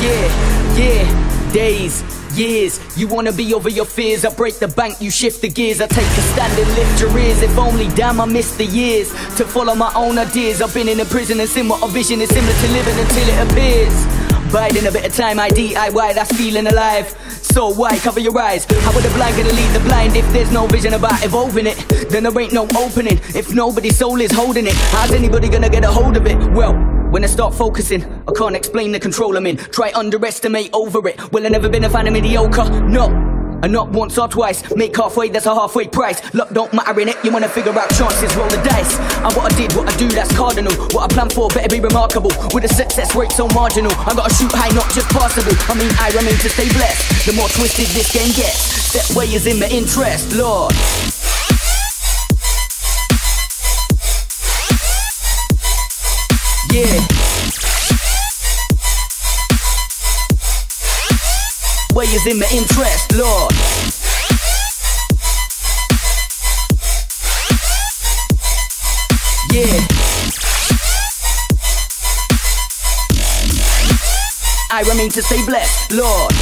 Yeah, yeah, days, years. You wanna be over your fears. I break the bank, you shift the gears. I take a stand and lift your ears. If only damn I missed the years to follow my own ideas. I've been in a prison and seen what a vision is similar to living until it appears. Biding a bit of time, I DIY, that's feeling alive. So why cover your eyes? How would the blind gonna lead the blind if there's no vision about evolving it? Then there ain't no opening if nobody's soul is holding it. How's anybody gonna get a hold of it? Well, when I start focusing, I can't explain the control I'm in. Try underestimate over it. Well, I never been a fan of mediocre. No. And not once or twice, make halfway, that's a halfway price. Luck don't matter in it, you wanna figure out chances, roll the dice. And what I did, what I do, that's cardinal. What I plan for better be remarkable. With a success rate so marginal, I gotta shoot high, not just passable. I mean, I remain to stay blessed. The more twisted this game gets, that way is in my interest, Lord. Way is in my interest, Lord. Yeah. I remain to stay blessed, Lord.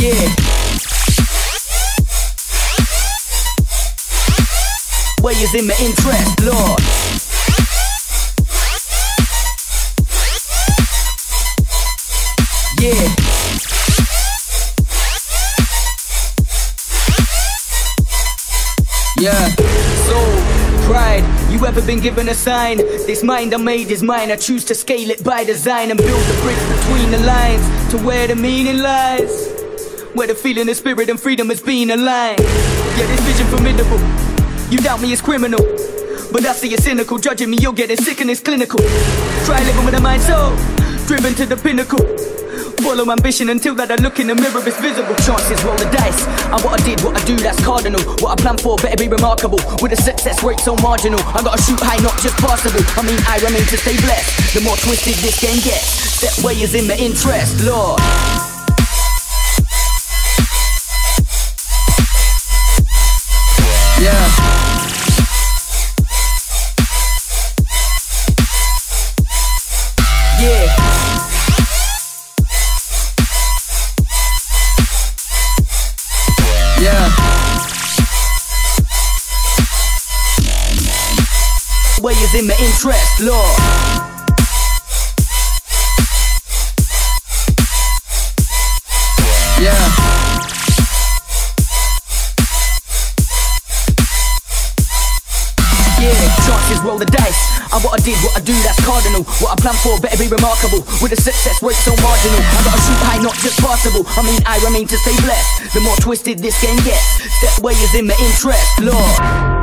Yeah. Way is in my interest, Lord. Yeah. Yeah. Soul, pride. You ever been given a sign? This mind I made is mine. I choose to scale it by design and build the bridge between the lines to where the meaning lies. Where the feeling of spirit and freedom is being aligned. Yeah, this vision formidable. You doubt me, it's criminal. But I see you cynical, judging me, you're getting sick and it's clinical. Try living with a mind so driven to the pinnacle. Follow ambition until that I look in the mirror, it's visible. Chances roll the dice. And what I did, what I do, that's cardinal. What I plan for better be remarkable. With a success rate so marginal, I gotta shoot high, not just possible. I mean, I remain to stay blessed. The more twisted this game gets, that way is in my interest, Lord. Yeah. Way is in my interest, Lord. Chances roll the dice. And what I did, what I do, that's cardinal. What I plan for better be remarkable. With a success rate so marginal, I gotta shoot high, not just possible. I mean, I remain to stay blessed. The more twisted this game gets, that way is in my interest, Lord.